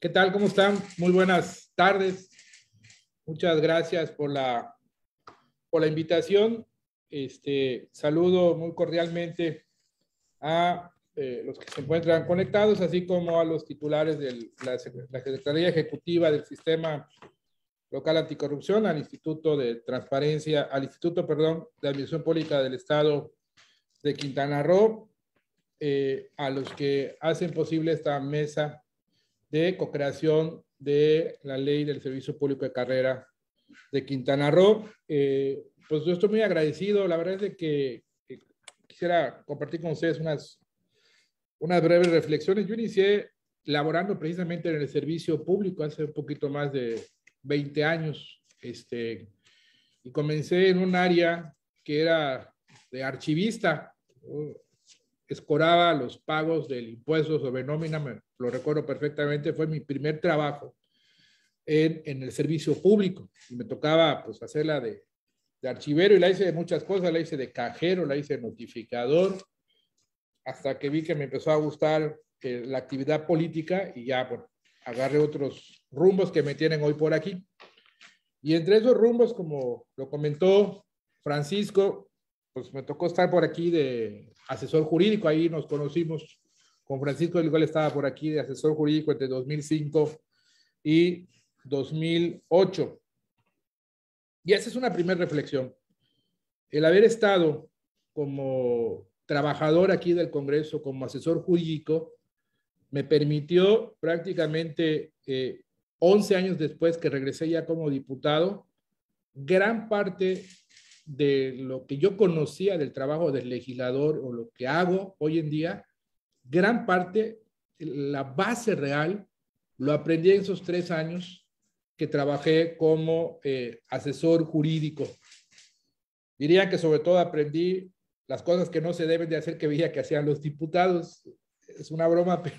¿Qué tal? ¿Cómo están? Muy buenas tardes. Muchas gracias por la, por la invitación. Este, saludo muy cordialmente a eh, los que se encuentran conectados, así como a los titulares de la, Secretaría Ejecutiva del Sistema Local Anticorrupción, al Instituto de Transparencia, al Instituto, perdón, de Administración Pública del Estado de Quintana Roo, eh, a los que hacen posible esta mesa de co-creación de la ley del Servicio Público de Carrera de Quintana Roo. Eh, pues yo estoy muy agradecido. La verdad es que, quisiera compartir con ustedes unas, unas breves reflexiones. Yo inicié laborando precisamente en el servicio público hace un poquito más de 20 años. Este, y comencé en un área que era de archivista. Escoraba los pagos del impuesto sobre nómina, me, lo recuerdo perfectamente, fue mi primer trabajo en, en el servicio público. Y me tocaba pues hacerla de, de archivero y la hice de muchas cosas, la hice de cajero, la hice de notificador, hasta que vi que me empezó a gustar eh, la actividad política y ya, bueno, agarré otros rumbos que me tienen hoy por aquí. Y entre esos rumbos, como lo comentó Francisco, pues me tocó estar por aquí de asesor jurídico, ahí nos conocimos con Francisco, el cual estaba por aquí de asesor jurídico entre 2005 y 2008. Y esa es una primera reflexión. El haber estado como trabajador aquí del Congreso, como asesor jurídico, me permitió prácticamente 11 eh, años después que regresé ya como diputado, gran parte de lo que yo conocía del trabajo del legislador o lo que hago hoy en día, gran parte, la base real, lo aprendí en esos tres años que trabajé como eh, asesor jurídico. Diría que sobre todo aprendí las cosas que no se deben de hacer que veía que hacían los diputados. Es una broma, pero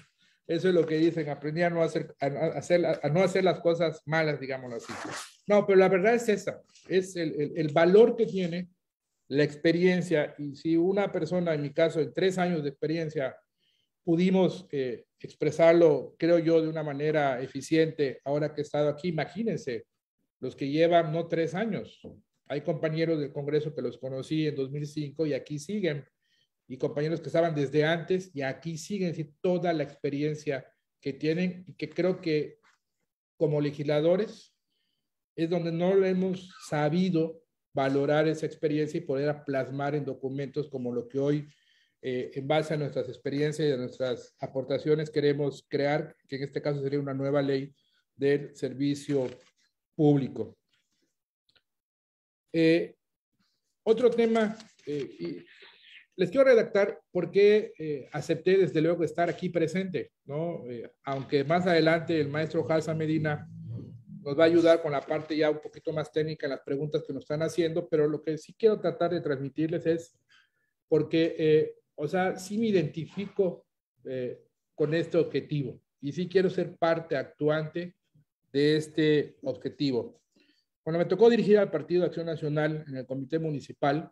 eso es lo que dicen, aprendí a no hacer, a hacer, a no hacer las cosas malas, digámoslo así. No, pero la verdad es esa, es el, el, valor que tiene la experiencia y si una persona, en mi caso, en tres años de experiencia, pudimos eh, expresarlo, creo yo, de una manera eficiente ahora que he estado aquí. Imagínense, los que llevan no tres años. Hay compañeros del Congreso que los conocí en 2005 y aquí siguen. Y compañeros que estaban desde antes y aquí siguen y toda la experiencia que tienen y que creo que como legisladores es donde no lo hemos sabido valorar esa experiencia y poder plasmar en documentos como lo que hoy eh, en base a nuestras experiencias y a nuestras aportaciones, queremos crear, que en este caso sería una nueva ley del servicio público. Eh, otro tema, eh, les quiero redactar por qué acepté desde luego estar aquí presente, ¿no? aunque más adelante el maestro Halsa Medina nos va a ayudar con la parte ya un poquito más técnica en las preguntas que nos están haciendo, pero lo que sí quiero tratar de transmitirles es porque o sea, sí me identifico eh, con este objetivo y sí quiero ser parte actuante de este objetivo. Cuando me tocó dirigir al Partido de Acción Nacional en el Comité Municipal,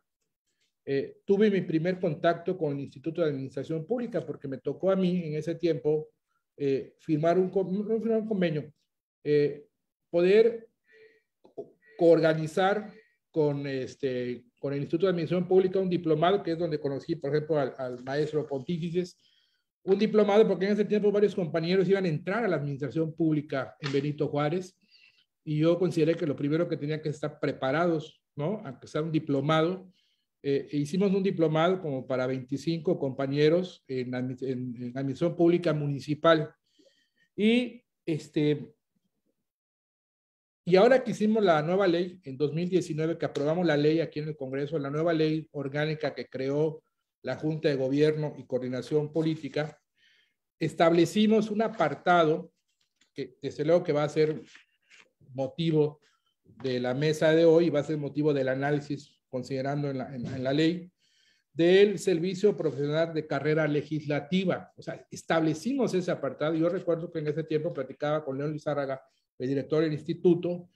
eh, tuve mi primer contacto con el Instituto de Administración Pública porque me tocó a mí en ese tiempo eh, firmar, un, firmar un convenio, poder coorganizar con este, con el Instituto de Administración Pública un diplomado, que es donde conocí, por ejemplo, al, maestro Pontífices, un diplomado porque en ese tiempo varios compañeros iban a entrar a la administración pública en Benito Juárez y yo consideré que lo primero que tenían que estar preparados, ¿no? A empezar un diplomado. Eh, hicimos un diplomado como para 25 compañeros en, en, en administración pública municipal. Y este, y ahora que hicimos la nueva ley, en 2019, que aprobamos la ley aquí en el Congreso, la nueva ley orgánica que creó la Junta de Gobierno y Coordinación Política, establecimos un apartado que desde luego que va a ser motivo de la mesa de hoy, va a ser motivo del análisis considerando en la, en la ley, del servicio profesional de carrera legislativa. O sea, establecimos ese apartado. Yo recuerdo que en ese tiempo platicaba con León Lizárraga el director del instituto,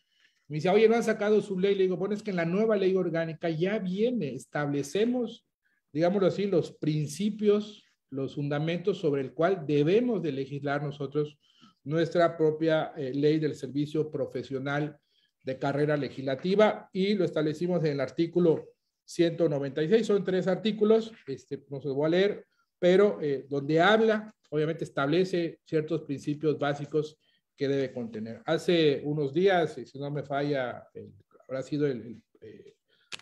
me dice, oye, no han sacado su ley. Le digo, bueno, es que en la nueva ley orgánica ya viene, establecemos, digámoslo así, los principios, los fundamentos sobre el cual debemos de legislar nosotros nuestra propia eh, ley del servicio profesional de carrera legislativa y lo establecimos en el artículo 196. Son tres artículos, este, no se los voy a leer, pero eh, donde habla, obviamente establece ciertos principios básicos que debe contener. Hace unos días, si no me falla, habrá sido el, eh,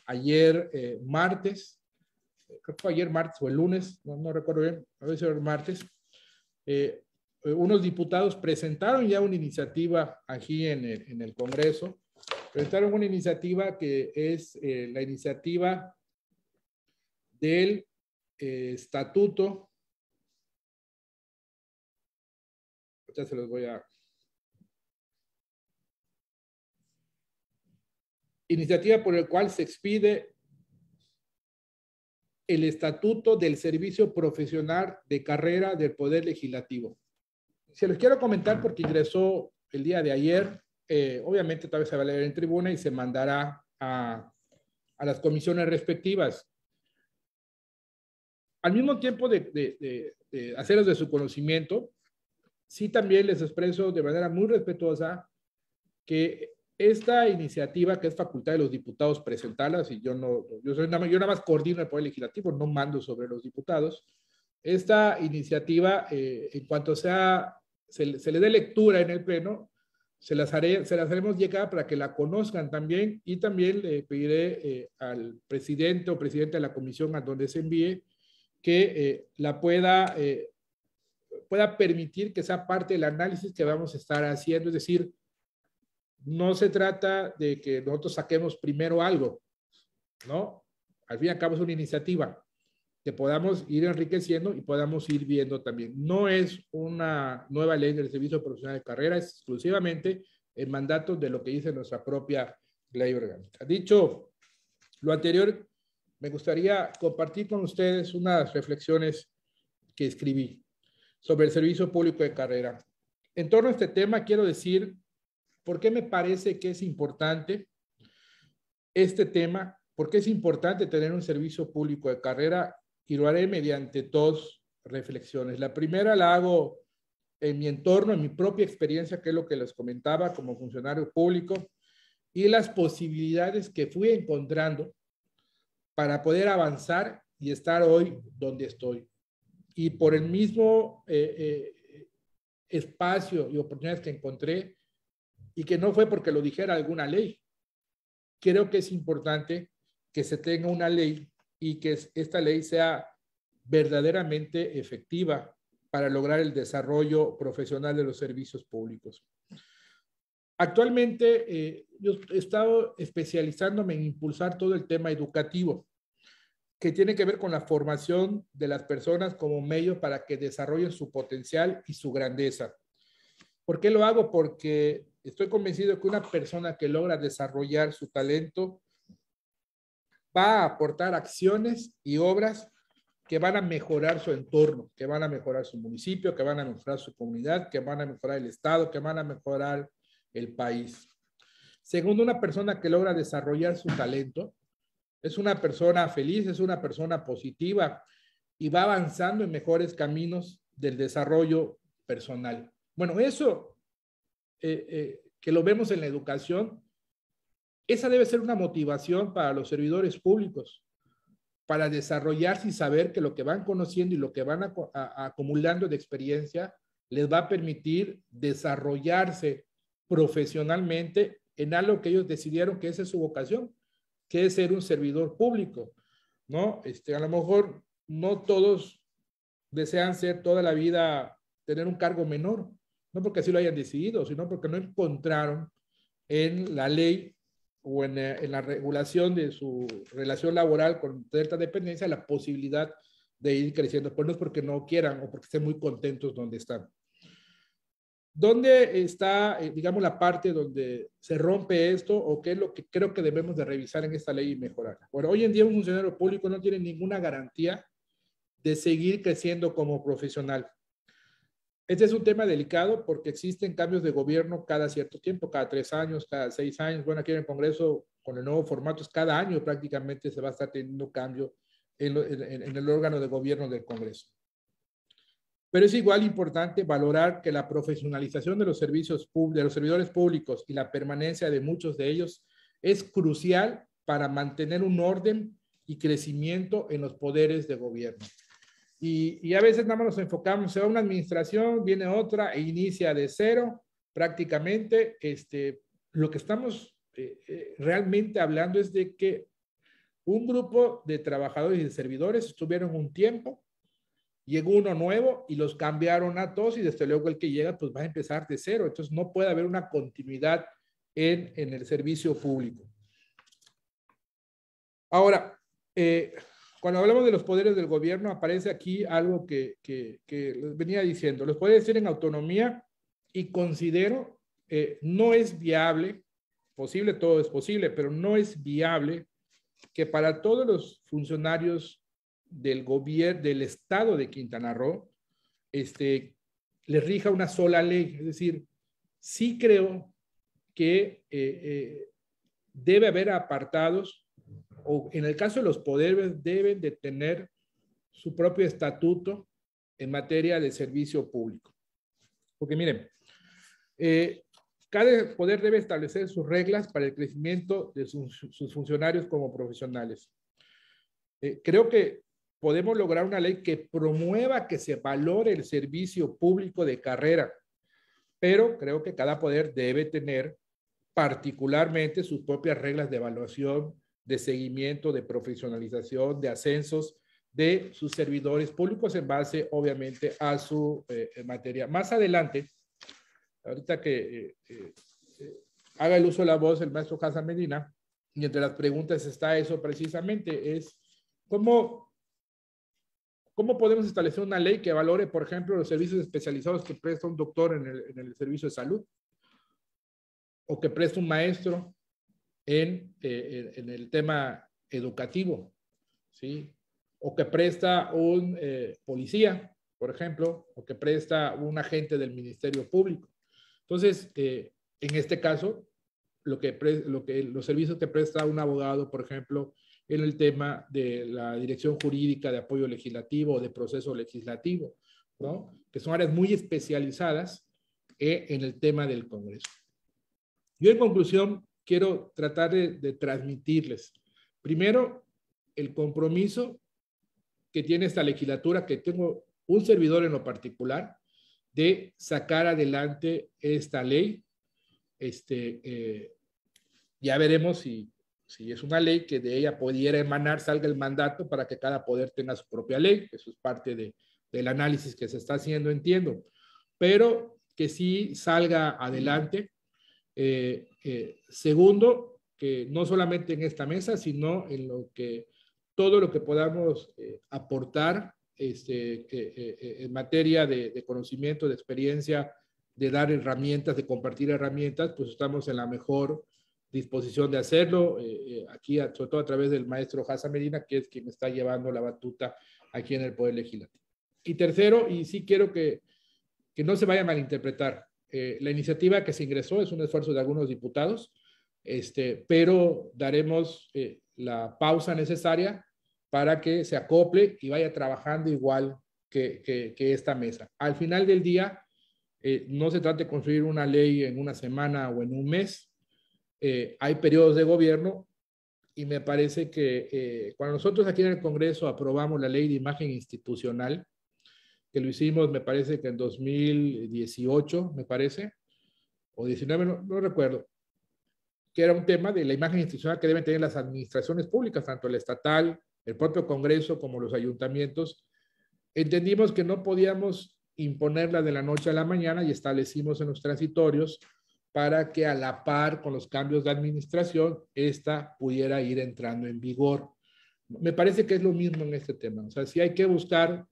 ayer martes, creo que fue ayer martes o el lunes, no, no recuerdo bien, a veces el martes, eh, unos diputados presentaron ya una iniciativa aquí en el, en el Congreso, presentaron una iniciativa que es eh, la iniciativa del eh, estatuto. Ya se los voy a... Iniciativa por la cual se expide el estatuto del servicio profesional de carrera del Poder Legislativo. Se los quiero comentar porque ingresó el día de ayer. Eh, obviamente, tal vez se va a leer en tribuna y se mandará a, a las comisiones respectivas. Al mismo tiempo de, de, de, su conocimiento, sí también les expreso de manera muy respetuosa que esta iniciativa, que es facultad de los diputados presentarlas, y yo no, yo, soy nada, yo nada más coordino el Poder Legislativo, no mando sobre los diputados. Esta iniciativa, eh, en cuanto sea, se, se, le dé lectura en el Pleno, se las, haré, se las haremos llegar para que la conozcan también y también le pediré eh, al presidente o presidente de la comisión a donde se envíe que eh, la pueda, eh, pueda permitir que sea parte del análisis que vamos a estar haciendo, es decir, no se trata de que nosotros saquemos primero algo, ¿no? Al fin y al cabo es una iniciativa que podamos ir enriqueciendo y podamos ir viendo también. No es una nueva ley del servicio profesional de carrera, es exclusivamente el mandato de lo que dice nuestra propia ley orgánica. Dicho lo anterior, me gustaría compartir con ustedes unas reflexiones que escribí sobre el servicio público de carrera. En torno a este tema, quiero decir ¿Por qué me parece que es importante este tema? ¿Por qué es importante tener un servicio público de carrera? Y lo haré mediante dos reflexiones. La primera la hago en mi entorno, en mi propia experiencia, que es lo que les comentaba como funcionario público, y las posibilidades que fui encontrando para poder avanzar y estar hoy donde estoy. Y por el mismo eh, eh, espacio y oportunidades que encontré, y que no fue porque lo dijera alguna ley. Creo que es importante que se tenga una ley y que esta ley sea verdaderamente efectiva para lograr el desarrollo profesional de los servicios públicos. Actualmente, eh, yo he estado especializándome en impulsar todo el tema educativo, que tiene que ver con la formación de las personas como medio para que desarrollen su potencial y su grandeza. ¿Por qué lo hago? Porque estoy convencido que una persona que logra desarrollar su talento va a aportar acciones y obras que van a mejorar su entorno, que van a mejorar su municipio, que van a mejorar su comunidad, que van a mejorar el Estado, que van a mejorar el país. Segundo, una persona que logra desarrollar su talento es una persona feliz, es una persona positiva y va avanzando en mejores caminos del desarrollo personal. Bueno, eso eh, eh, que lo vemos en la educación, esa debe ser una motivación para los servidores públicos, para desarrollarse y saber que lo que van conociendo y lo que van acumulando de experiencia les va a permitir desarrollarse profesionalmente en algo que ellos decidieron que esa es su vocación, que es ser un servidor público, ¿no? Este, a lo mejor no todos desean ser toda la vida, tener un cargo menor, no porque así lo hayan decidido, sino porque no encontraron en la ley o en, eh, en, la regulación de su relación laboral con cierta dependencia la posibilidad de ir creciendo, pues no es porque no quieran o porque estén muy contentos donde están. ¿Dónde está, eh, digamos, la parte donde se rompe esto o qué es lo que creo que debemos de revisar en esta ley y mejorar? Bueno, hoy en día un funcionario público no tiene ninguna garantía de seguir creciendo como profesional. Este es un tema delicado porque existen cambios de gobierno cada cierto tiempo, cada tres años, cada seis años. Bueno, aquí en el Congreso, con el nuevo formato, es cada año prácticamente se va a estar teniendo cambio en, en, en el órgano de gobierno del Congreso. pero es igual importante valorar que la profesionalización de los servicios de los servidores públicos y la permanencia de muchos de ellos es crucial para mantener un orden y crecimiento en los poderes de gobierno. Y, a veces nada más nos enfocamos, se va una administración, viene otra e inicia de cero prácticamente. Este, lo que estamos eh, eh, realmente hablando es de que un grupo de trabajadores y de servidores estuvieron un tiempo, llegó uno nuevo y los cambiaron a todos y desde luego el que llega pues va a empezar de cero. Entonces no puede haber una continuidad en, en el servicio público. Ahora, eh, cuando hablamos de los poderes del gobierno, aparece aquí algo que, venía diciendo. Los poderes tienen autonomía y considero eh, no es viable, posible, todo es posible, pero no es viable que para todos los funcionarios del gobierno, del estado de Quintana Roo, este, les rija una sola ley. Es decir, sí creo que eh, debe haber apartados o en el caso de los poderes, deben de tener su propio estatuto en materia de servicio público. Porque miren, eh, cada poder debe establecer sus reglas para el crecimiento de sus, funcionarios como profesionales. Eh, creo que podemos lograr una ley que promueva que se valore el servicio público de carrera, pero creo que cada poder debe tener particularmente sus propias reglas de evaluación de seguimiento, de profesionalización, de ascensos de sus servidores públicos en base, obviamente, a su eh, materia. Más adelante, ahorita que eh, eh, haga el uso de la voz el maestro Casa Medina, y entre las preguntas está eso precisamente, es cómo, cómo podemos establecer una ley que valore, por ejemplo, los servicios especializados que presta un doctor en el, en el servicio de salud, o que presta un maestro eh, en, el tema educativo, ¿sí? O que presta un eh, policía, por ejemplo, o que presta un agente del Ministerio Público. Entonces, eh, en este caso, lo que, lo que los servicios que presta un abogado, por ejemplo, en el tema de la dirección jurídica de apoyo legislativo o de proceso legislativo, ¿no? Que son áreas muy especializadas en el tema del Congreso. Yo en conclusión quiero tratar de, transmitirles. Primero, el compromiso que tiene esta legislatura, que tengo un servidor en lo particular, de sacar adelante esta ley. Este, eh, ya veremos si, si es una ley que de ella pudiera emanar, salga el mandato para que cada poder tenga su propia ley. Eso es parte de, del análisis que se está haciendo, entiendo. Pero que sí salga adelante eh, eh, segundo, que no solamente en esta mesa, sino en lo que todo lo que podamos eh, aportar este, en materia de, conocimiento, de experiencia, de dar herramientas, de compartir herramientas, pues estamos en la mejor disposición de hacerlo, aquí sobre todo a través del maestro Hassan Medina, que es quien está llevando la batuta aquí en el Poder Legislativo. Y tercero, y sí quiero que, que no se vaya a malinterpretar, eh, la iniciativa que se ingresó es un esfuerzo de algunos diputados, este, pero daremos eh, la pausa necesaria para que se acople y vaya trabajando igual que, que, esta mesa. Al final del día, eh, no se trata de construir una ley en una semana o en un mes. hay periodos de gobierno y me parece que cuando nosotros aquí en el Congreso aprobamos la ley de imagen institucional, que lo hicimos, me parece que en 2018, me parece, o 19, no, recuerdo, que era un tema de la imagen institucional que deben tener las administraciones públicas, tanto el estatal, el propio Congreso como los ayuntamientos. Entendimos que no podíamos imponerla de la noche a la mañana y establecimos en los transitorios para que a la par con los cambios de administración, esta pudiera ir entrando en vigor. Me parece que es lo mismo en este tema. O sea, si hay que buscar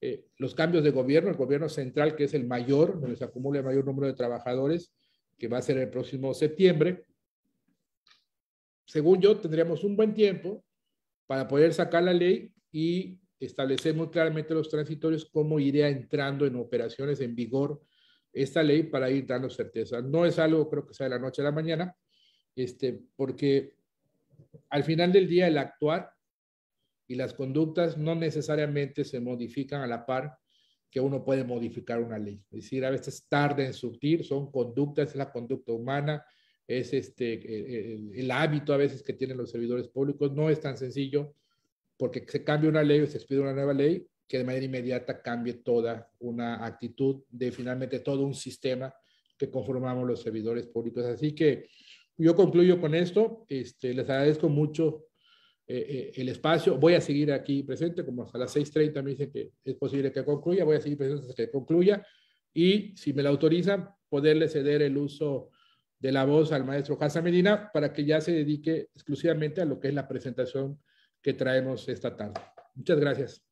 eh, los cambios de gobierno, el gobierno central, que es el mayor, donde se acumula el mayor número de trabajadores, que va a ser el próximo septiembre. Según yo, tendríamos un buen tiempo para poder sacar la ley y establecer muy claramente los transitorios cómo iría entrando en operaciones en vigor esta ley para ir dando certeza. No es algo, creo que sea de la noche a la mañana, este, porque al final del día el actuar y las conductas no necesariamente se modifican a la par que uno puede modificar una ley. Es decir, a veces tarda en surtir, son conductas, es la conducta humana, es este, el, el, hábito a veces que tienen los servidores públicos, no es tan sencillo porque se cambia una ley o se expide una nueva ley que de manera inmediata cambie toda una actitud de finalmente todo un sistema que conformamos los servidores públicos. Así que yo concluyo con esto. Este, les agradezco mucho eh, eh, el espacio. Voy a seguir aquí presente, como hasta las 6.30 me dicen que es posible que concluya. Voy a seguir presente hasta que concluya. Y si me lo autorizan, poderle ceder el uso de la voz al maestro Casa Medina para que ya se dedique exclusivamente a lo que es la presentación que traemos esta tarde. Muchas gracias.